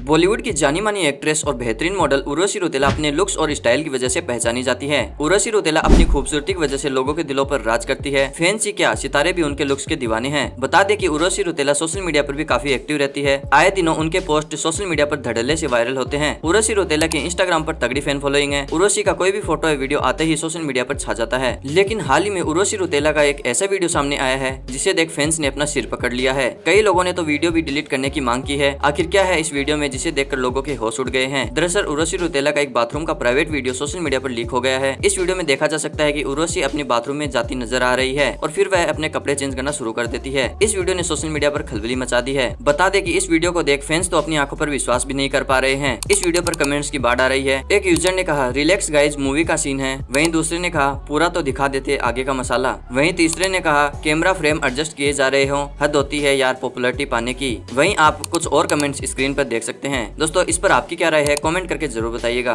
बॉलीवुड की जानी मानी एक्ट्रेस और बेहतरीन मॉडल उर्वशी रोतेला अपने लुक्स और स्टाइल की वजह से पहचानी जाती है। उर्वशी रोतेला अपनी खूबसूरती की वजह से लोगों के दिलों पर राज करती है। फैंस ही क्या, सितारे भी उनके लुक्स के दीवाने हैं। बता दें कि उर्वशी रोतेला सोशल मीडिया पर भी काफ़ी एक्टिव रहती है। आए दिनों उनके पोस्ट सोशल मीडिया पर धड़ल्ले से वायरल होते हैं। उर्वशी रोतेला के इंस्टाग्राम पर तगड़ी फ़ैन फॉलोइंग है। उर्वशी का कोई भी फ़ोटो या वीडियो आते ही सोशल मीडिया पर छा जाता है। लेकिन हाल ही में उर्वशी रोतेला का एक ऐसा वीडियो सामने आया है, जिसे देख फैंस ने अपना सिर पकड़ लिया है। कई लोगों ने तो वीडियो भी डिलीट करने की मांग की है। आखिर क्या है इस वीडियो में जिसे देखकर लोगों के होश उड़ गए हैं। दरअसल, उर्वशी रुतेला का एक बाथरूम का प्राइवेट वीडियो सोशल मीडिया पर लीक हो गया है। इस वीडियो में देखा जा सकता है की उर्वशी अपने बाथरूम में जाती नज़र आ रही है और फिर वह अपने कपड़े चेंज करना शुरू कर देती है। इस वीडियो ने सोशल मीडिया पर खलबली मचा दी है। बता दे की इस वीडियो को देख फैंस तो अपनी आँखों पर विश्वास भी नहीं कर पा रहे हैं। इस वीडियो पर कमेंट्स की बाढ़ आ रही है। एक यूज़र ने कहा, रिलैक्स गाइज़ मूवी का सीन है। वहीं दूसरे ने कहा, पूरा तो दिखा देते आगे का मसाला। वहीं तीसरे ने कहा, कैमरा फ्रेम एडजस्ट किए जा रहे हो। हद होती है यार पॉपुलरिटी पाने की। वहीं आप कुछ और कमेंट्स स्क्रीन पर देख सकते हैं। दोस्तों इस पर आपकी क्या राय है? कॉमेंट करके ज़रूर बताइएगा।